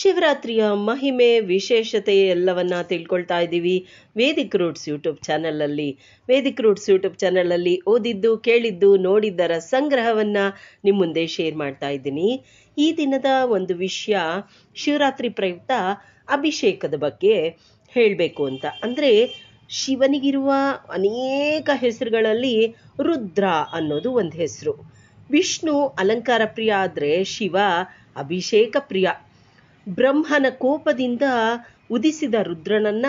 ಶಿವರಾತ್ರಿಯ ಮಹಿಮೆ, ವಿಶೇಷತೆ ಎಲ್ಲವನ್ನ ತಿಳ್ಕೊಳ್ತಾ ಇದ್ದೀವಿ ವೇದಿಕ್ ರೂಟ್ಸ್ ಯೂಟ್ಯೂಬ್ ಚಾನಲಲ್ಲಿ ವೇದಿಕ್ ರೂಟ್ಸ್ ಯೂಟ್ಯೂಬ್ ಚಾನಲಲ್ಲಿ ಓದಿದ್ದು, ಕೇಳಿದ್ದು, ನೋಡಿದ್ದರ ಸಂಗ್ರಹವನ್ನ ನಿಮ್ಮ ಮುಂದೆ ಶೇರ್ ಮಾಡ್ತಾ ಇದ್ದೀನಿ. ಈ ದಿನದ ಒಂದು ವಿಷಯ ಶಿವರಾತ್ರಿ ಪ್ರಯುಕ್ತ ಅಭಿಷೇಕದ ಬಗ್ಗೆ ಹೇಳಬೇಕು ಅಂತ. ಅಂದರೆ ಶಿವನಿಗಿರುವ ಅನೇಕ ಹೆಸರುಗಳಲ್ಲಿ ರುದ್ರ ಅನ್ನೋದು ಒಂದು ಹೆಸರು. ವಿಷ್ಣು ಅಲಂಕಾರ ಪ್ರಿಯ ಆದರೆ ಶಿವ ಅಭಿಷೇಕ ಪ್ರಿಯ. ಬ್ರಹ್ಮನ ಕೋಪದಿಂದ ಉದಿಸಿದ ರುದ್ರನನ್ನ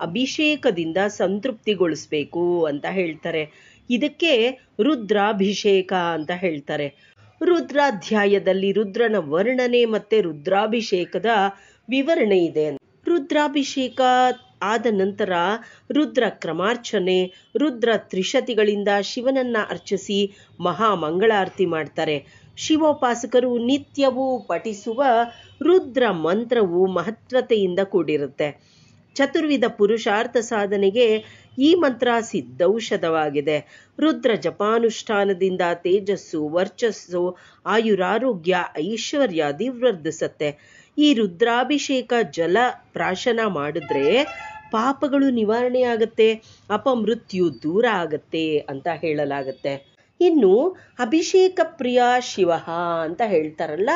ಅಭಿಷೇಕದಿಂದ ಸಂತೃಪ್ತಿಗೊಳಿಸ್ಬೇಕು ಅಂತ ಹೇಳ್ತಾರೆ. ಇದಕ್ಕೆ ರುದ್ರಾಭಿಷೇಕ ಅಂತ ಹೇಳ್ತಾರೆ. ರುದ್ರಾಧ್ಯಾಯದಲ್ಲಿ ರುದ್ರನ ವರ್ಣನೆ ಮತ್ತೆ ರುದ್ರಾಭಿಷೇಕದ ವಿವರಣೆ ಇದೆ ರುದ್ರಾಭಿಷೇಕ ಆದ ನಂತರ ರುದ್ರ ಕ್ರಮಾರ್ಚನೆ, ರುದ್ರ ತ್ರಿಶತಿಗಳಿಂದ ಶಿವನನ್ನ ಅರ್ಚಿಸಿ ಮಹಾ ಮಂಗಳಾರತಿ ಮಾಡ್ತಾರೆ. ಶಿವೋಪಾಸಕರು ನಿತ್ಯವೂ ಪಠಿಸುವ ರುದ್ರ ಮಂತ್ರವು ಮಹತ್ವತೆಯಿಂದ ಕೂಡಿರುತ್ತೆ. ಚತುರ್ವಿಧ ಪುರುಷಾರ್ಥ ಸಾಧನೆಗೆ ಈ ಮಂತ್ರ ಸಿದ್ಧೌಷಧವಾಗಿದೆ. ರುದ್ರ ಜಪಾನುಷ್ಠಾನದಿಂದ ತೇಜಸ್ಸು, ವರ್ಚಸ್ಸು, ಆಯುರಾರೋಗ್ಯ, ಐಶ್ವರ್ಯ ದಿವೃದ್ಧಿಸತ್ತೆ ಈ ರುದ್ರಾಭಿಷೇಕ ಜಲ ಪ್ರಾಶನ ಮಾಡಿದ್ರೆ ಪಾಪಗಳು ನಿವಾರಣೆ ಆಗತ್ತೆ, ಅಪಮೃತ್ಯು ದೂರ ಆಗತ್ತೆ ಅಂತ ಹೇಳಲಾಗತ್ತೆ. ಇನ್ನು ಅಭಿಷೇಕ ಪ್ರಿಯ ಶಿವ ಅಂತ ಹೇಳ್ತಾರಲ್ಲ,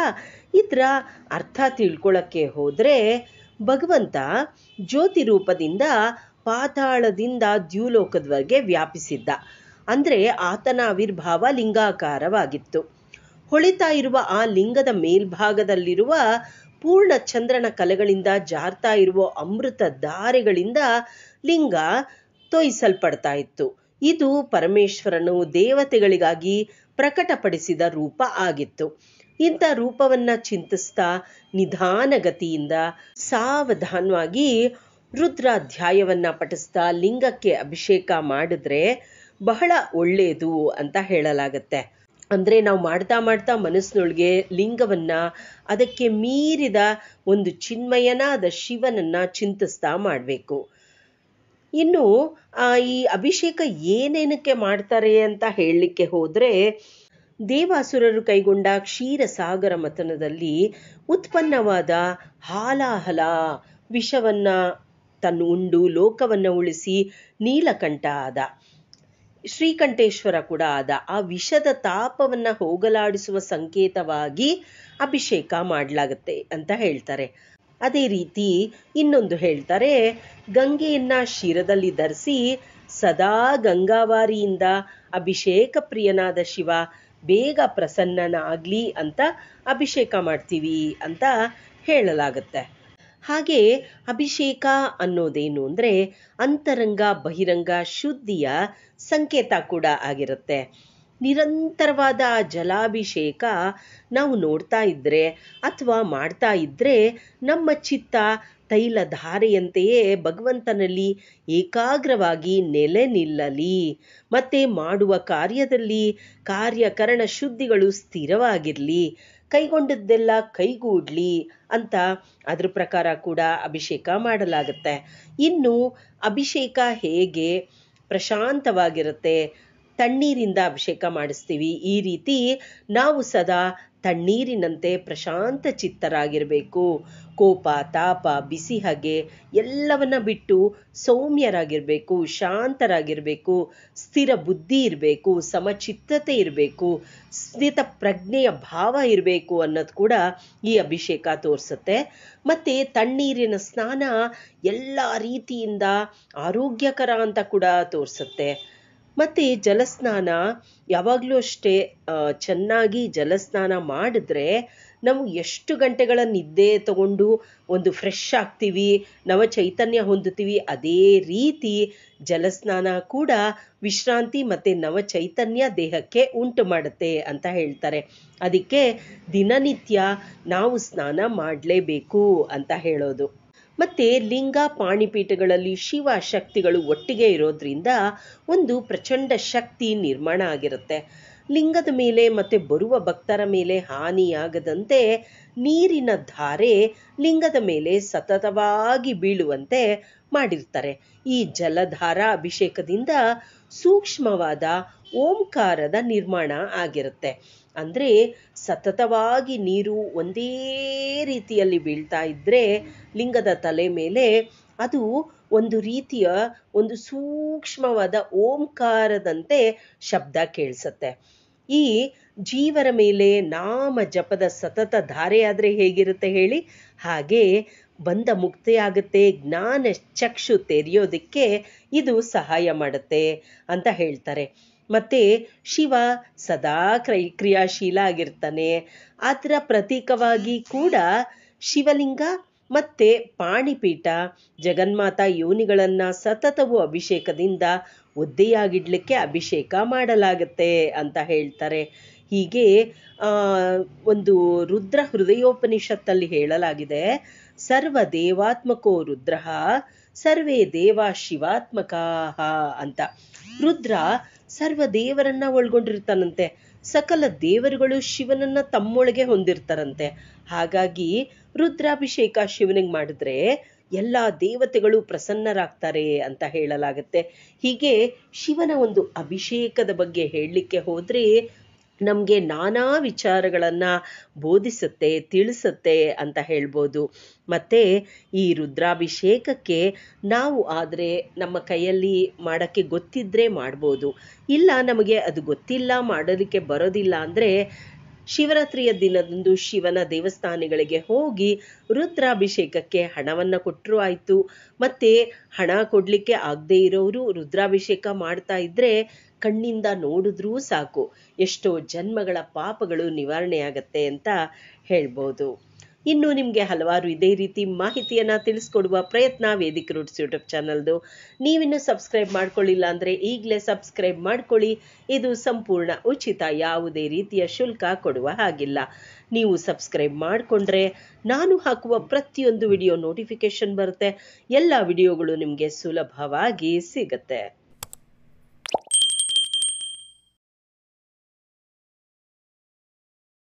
ಇದರ ಅರ್ಥ ತಿಳ್ಕೊಳಕ್ಕೆ ಹೋದ್ರೆ ಭಗವಂತ ಜ್ಯೋತಿ ರೂಪದಿಂದ ಪಾತಾಳದಿಂದ ದ್ಯೂಲೋಕದವರೆಗೆ ವ್ಯಾಪಿಸಿದ್ದ. ಅಂದ್ರೆ ಆತನ ಆವಿರ್ಭಾವ ಲಿಂಗಾಕಾರವಾಗಿತ್ತು. ಹೊಳಿತಾ ಇರುವ ಆ ಲಿಂಗದ ಮೇಲ್ಭಾಗದಲ್ಲಿರುವ ಪೂರ್ಣ ಚಂದ್ರನ ಕಲೆಗಳಿಂದ ಜಾರ್ತಾ ಇರುವ ಅಮೃತ ಧಾರೆಗಳಿಂದ ಲಿಂಗ ತೊಯಿಸಲ್ಪಡ್ತಾ ಇತ್ತು. ಇದು ಪರಮೇಶ್ವರನು ದೇವತೆಗಳಿಗಾಗಿ ಪ್ರಕಟಪಡಿಸಿದ ರೂಪ ಆಗಿತ್ತು. ಇಂಥ ರೂಪವನ್ನ ಚಿಂತಿಸ್ತಾ ನಿಧಾನಗತಿಯಿಂದ ಸಾವಧಾನವಾಗಿ ರುದ್ರಾಧ್ಯಾಯವನ್ನ ಪಠಿಸ್ತಾ ಲಿಂಗಕ್ಕೆ ಅಭಿಷೇಕ ಮಾಡಿದ್ರೆ ಬಹಳ ಒಳ್ಳೆಯದು ಅಂತ ಹೇಳಲಾಗತ್ತೆ. ಅಂದ್ರೆ ನಾವು ಮಾಡ್ತಾ ಮಾಡ್ತಾ ಮನಸ್ಸಿನೊಳಗೆ ಲಿಂಗವನ್ನು ಅದಕ್ಕೆ ಮೀರಿದ ಒಂದು ಚಿನ್ಮಯನಾದ ಶಿವನನ್ನ ಚಿಂತಿಸ್ತಾ ಮಾಡಬೇಕು. ಇನ್ನು ಈ ಅಭಿಷೇಕ ಏನೇನಕ್ಕೆ ಮಾಡ್ತಾರೆ ಅಂತ ಹೇಳಲಿಕ್ಕೆ ಹೋದರೆ, ದೇವಾಸುರರು ಕೈಗೊಂಡ ಕ್ಷೀರಸಾಗರ ಮಥನದಲ್ಲಿ ಉತ್ಪನ್ನವಾದ ಹಾಲಾಹಲ ವಿಷವನ್ನು ತನ್ನ ಉಂಡು ಲೋಕವನ್ನು ಉಳಿಸಿ ನೀಲಕಂಠ ಆದ. ಶ್ರೀಕಂಠೇಶ್ವರ ಕೂಡ ಆದ. ಆ ವಿಷದ ತಾಪವನ್ನ ಹೋಗಲಾಡಿಸುವ ಸಂಕೇತವಾಗಿ ಅಭಿಷೇಕ ಮಾಡಲಾಗತ್ತೆ ಅಂತ ಹೇಳ್ತಾರೆ. ಅದೇ ರೀತಿ ಇನ್ನೊಂದು ಹೇಳ್ತಾರೆ, ಗಂಗೆಯನ್ನ ಶಿರದಲ್ಲಿ ಧರಿಸಿ ಸದಾ ಗಂಗಾವಾರಿಯಿಂದ ಅಭಿಷೇಕ ಪ್ರಿಯನಾದ ಶಿವ, ಬೇಗ ಪ್ರಸನ್ನನಾಗ್ಲಿ ಅಂತ ಅಭಿಷೇಕ ಮಾಡ್ತೀವಿ ಅಂತ ಹೇಳಲಾಗತ್ತೆ. ಹಾಗೆ ಅಭಿಷೇಕ ಅನ್ನೋದೇನು ಅಂದರೆ ಅಂತರಂಗ ಬಹಿರಂಗ ಶುದ್ಧಿಯ ಸಂಕೇತ ಕೂಡ ಆಗಿರುತ್ತೆ. ನಿರಂತರವಾದ ಜಲಾಭಿಷೇಕ ನಾವು ನೋಡ್ತಾ ಇದ್ರೆ ಅಥವಾ ಮಾಡ್ತಾ ಇದ್ರೆ ನಮ್ಮ ಚಿತ್ತ ತೈಲ ಧಾರೆಯಂತೆಯೇ ಭಗವಂತನಲ್ಲಿ ಏಕಾಗ್ರವಾಗಿ ನೆಲೆ ನಿಲ್ಲಲಿ. ಮತ್ತೆ ಮಾಡುವ ಕಾರ್ಯದಲ್ಲಿ ಕಾರ್ಯಕರಣ ಶುದ್ಧಿಗಳು ಸ್ಥಿರವಾಗಿರಲಿ. ಕೈಗೊಂಡದ್ದೆಲ್ಲ ಕೈಗೂಡ್ಲಿ ಅಂತ ಅದ್ರ ಪ್ರಕಾರ ಕೂಡ ಅಭಿಷೇಕ ಮಾಡಲಾಗುತ್ತೆ. ಇನ್ನು ಅಭಿಷೇಕ ಹೇಗೆ ಪ್ರಶಾಂತವಾಗಿರುತ್ತೆ, ತಣ್ಣೀರಿಂದ ಅಭಿಷೇಕ ಮಾಡಿಸ್ತೀವಿ, ಈ ರೀತಿ ನಾವು ಸದಾ ತಣ್ಣೀರಿನಂತೆ ಪ್ರಶಾಂತ ಚಿತ್ತರಾಗಿರಬೇಕು. ಕೋಪ, ತಾಪ, ಬಿಸಿ ಹಗೆ ಎಲ್ಲವನ್ನ ಬಿಟ್ಟು ಸೌಮ್ಯರಾಗಿರಬೇಕು, ಶಾಂತರಾಗಿರಬೇಕು, ಸ್ಥಿರ ಬುದ್ಧಿ ಇರಬೇಕು, ಸಮಚಿತ್ತತೆ ಇರಬೇಕು ಸ್ಥಿತ ಪ್ರಜ್ಞೆಯ ಭಾವ ಇರಬೇಕು ಅನ್ನೋದು ಕೂಡ ಈ ಅಭಿಷೇಕ ತೋರಿಸುತ್ತೆ. ಮತ್ತೆ ತಣ್ಣೀರಿನ ಸ್ನಾನ ಎಲ್ಲ ರೀತಿಯಿಂದ ಆರೋಗ್ಯಕರ ಅಂತ ಕೂಡ ತೋರಿಸುತ್ತೆ. ಮತ್ತೆ ಜಲಸ್ನಾನ ಯಾವಾಗಲೂ ಅಷ್ಟೇ ಚೆನ್ನಾಗಿ ಜಲಸ್ನಾನ ಮಾಡಿದ್ರೆ ನಾವು ಎಷ್ಟು ಗಂಟೆಗಳ ನಿದ್ದೆ ತಗೊಂಡು ಒಂದು ಫ್ರೆಶ್ ಆಗ್ತೀವಿ ನವ ಚೈತನ್ಯ ಹೊಂದುತ್ತೀವಿ, ಅದೇ ರೀತಿ ಜಲಸ್ನಾನ ಕೂಡ ವಿಶ್ರಾಂತಿ ಮತ್ತೆ ನವ ಚೈತನ್ಯ ದೇಹಕ್ಕೆ ಉಂಟು ಮಾಡುತ್ತೆ ಅಂತ ಹೇಳ್ತಾರೆ. ಅದಕ್ಕೆ ದಿನನಿತ್ಯ ನಾವು ಸ್ನಾನ ಮಾಡಲೇಬೇಕು ಅಂತ ಹೇಳೋದು. ಮತ್ತೆ ಲಿಂಗ ಪಾಣಿಪೀಠಗಳಲ್ಲಿ ಶಿವ ಶಕ್ತಿಗಳು ಒಟ್ಟಿಗೆ ಇರೋದ್ರಿಂದ ಒಂದು ಪ್ರಚಂಡ ಶಕ್ತಿ ನಿರ್ಮಾಣ ಆಗಿರುತ್ತೆ. ಲಿಂಗದ ಮೇಲೆ ಮತ್ತೆ ಬರುವ ಭಕ್ತರ ಮೇಲೆ ಹಾನಿಯಾಗದಂತೆ ನೀರಿನ ಧಾರೆ ಲಿಂಗದ ಮೇಲೆ ಸತತವಾಗಿ ಬೀಳುವಂತೆ ಮಾಡಿರ್ತಾರೆ. ಈ ಜಲಧಾರ ಅಭಿಷೇಕದಿಂದ ಸೂಕ್ಷ್ಮವಾದ ಓಂಕಾರದ ನಿರ್ಮಾಣ ಆಗಿರುತ್ತೆ. ಅಂದ್ರೆ ಸತತವಾಗಿ ನೀರು ಒಂದೇ ರೀತಿಯಲ್ಲಿ ಬೀಳ್ತಾ ಇದ್ದರೆ ಲಿಂಗದ ತಲೆ ಮೇಲೆ ಅದು ಒಂದು ರೀತಿಯ ಒಂದು ಸೂಕ್ಷ್ಮವಾದ ಓಂಕಾರದಂತೆ ಶಬ್ದ ಕೇಳಿಸತ್ತೆ. ಈ ಜೀವರ ಮೇಲೆ ನಾಮ ಜಪದ ಸತತ ಧಾರೆಯಾದರೆ ಹೇಗಿರುತ್ತೆ ಹೇಳಿ? ಹಾಗೆ ಬಂದ ಮುಕ್ತಿಯಾಗುತ್ತೆ ಜ್ಞಾನ ಚಕ್ಷು ತೆರೆಯೋದಕ್ಕೆ ಇದು ಸಹಾಯ ಮಾಡುತ್ತೆ ಅಂತ ಹೇಳ್ತಾರೆ. ಮತ್ತೆ ಶಿವ ಸದಾ ಕ್ರೈ, ಕ್ರಿಯಾಶೀಲ ಆಗಿರ್ತಾನೆ. ಅದರ ಪ್ರತೀಕವಾಗಿ ಕೂಡ ಶಿವಲಿಂಗ ಮತ್ತೆ ಪಾಣಿಪೀಠ, ಜಗನ್ಮಾತಾ ಯೋನಿಗಳನ್ನ ಸತತವು ಅಭಿಷೇಕದಿಂದ ಒದ್ದೆಯಾಗಿಡ್ಲಿಕ್ಕೆ ಅಭಿಷೇಕ ಮಾಡಲಾಗುತ್ತೆ ಅಂತ ಹೇಳ್ತಾರೆ. ಹೀಗೆ ಒಂದು ರುದ್ರ ಹೃದಯೋಪನಿಷತ್ತಲ್ಲಿ ಹೇಳಲಾಗಿದೆ, ಸರ್ವ ದೇವಾತ್ಮಕೋ ರುದ್ರ, ಸರ್ವೇ ದೇವ ಶಿವಾತ್ಮಕ ಅಂತ. ರುದ್ರ ಸರ್ವ ದೇವರನ್ನ ಒಳ್ಗೊಂಡಿರ್ತಾನಂತೆ. ಸಕಲ ದೇವರುಗಳು ಶಿವನನ್ನ ತಮ್ಮೊಳಗೆ ಹೊಂದಿರ್ತಾರಂತೆ. ಹಾಗಾಗಿ ರುದ್ರಾಭಿಷೇಕ ಶಿವನಿಗೆ ಮಾಡಿದ್ರೆ ಎಲ್ಲ ದೇವತೆಗಳು ಪ್ರಸನ್ನರಾಗ್ತಾರೆ ಅಂತ ಹೇಳಲಾಗತ್ತೆ. ಹೀಗೆ ಶಿವನ ಒಂದು ಅಭಿಷೇಕದ ಬಗ್ಗೆ ಹೇಳಲಿಕ್ಕೆ ಹೋದ್ರೆ ನಮಗೆ ನಾನಾ ವಿಚಾರಗಳನ್ನು ಬೋಧಿಸುತ್ತೆ, ತಿಳಿಸುತ್ತೆ ಅಂತ ಹೇಳ್ಬೋದು. ಮತ್ತೆ ಈ ರುದ್ರಾಭಿಷೇಕಕ್ಕೆ ನಾವು ಆದರೆ ನಮ್ಮ ಕೈಯಲ್ಲಿ ಮಾಡೋಕ್ಕೆ ಗೊತ್ತಿದ್ರೆ ಮಾಡ್ಬೋದು. ಇಲ್ಲ ನಮಗೆ ಅದು ಗೊತ್ತಿಲ್ಲ ಮಾಡೋದಕ್ಕೆ ಬರೋದಿಲ್ಲ ಅಂದರೆ ಶಿವರಾತ್ರಿಯ ದಿನದಂದು ಶಿವನ ದೇವಸ್ಥಾನಗಳಿಗೆ ಹೋಗಿ ರುದ್ರಾಭಿಷೇಕಕ್ಕೆ ಹಣವನ್ನು ಕೊಟ್ಟರು ಆಯಿತು. ಮತ್ತೆ ಹಣ ಕೊಡಲಿಕ್ಕೆ ಆಗದೇ ಇರೋರು ರುದ್ರಾಭಿಷೇಕ ಮಾಡ್ತಾ ಇದ್ರೆ ಕಣ್ಣಿಂದ ನೋಡಿದ್ರೂ ಸಾಕು. ಎಷ್ಟೋ ಜನ್ಮಗಳ ಪಾಪಗಳು ನಿವಾರಣೆಯಾಗತ್ತೆ ಅಂತ ಹೇಳ್ಬೋದು. ಇನ್ನು ನಿಮಗೆ ಹಲವಾರು ಇದೇ ರೀತಿ ಮಾಹಿತಿಯನ್ನು ತಿಳಿಸ್ಕೊಡುವ ಪ್ರಯತ್ನ ವೇದಿಕ್ ರೂಟ್ಸ್ ಯೂಟ್ಯೂಬ್ ಚಾನಲ್ದು. ನೀವಿನ್ನು ಸಬ್ಸ್ಕ್ರೈಬ್ ಮಾಡ್ಕೊಳ್ಳಿಲ್ಲ ಅಂದರೆ ಈಗಲೇ ಸಬ್ಸ್ಕ್ರೈಬ್ ಮಾಡ್ಕೊಳ್ಳಿ. ಇದು ಸಂಪೂರ್ಣ ಉಚಿತ, ಯಾವುದೇ ರೀತಿಯ ಶುಲ್ಕ ಕೊಡುವ ಹಾಗಿಲ್ಲ. ನೀವು ಸಬ್ಸ್ಕ್ರೈಬ್ ಮಾಡಿಕೊಂಡ್ರೆ ನಾನು ಹಾಕುವ ಪ್ರತಿಯೊಂದು ವಿಡಿಯೋ ನೋಟಿಫಿಕೇಶನ್ ಬರುತ್ತೆ. ಎಲ್ಲ ವಿಡಿಯೋಗಳು ನಿಮಗೆ ಸುಲಭವಾಗಿ ಸಿಗುತ್ತೆ.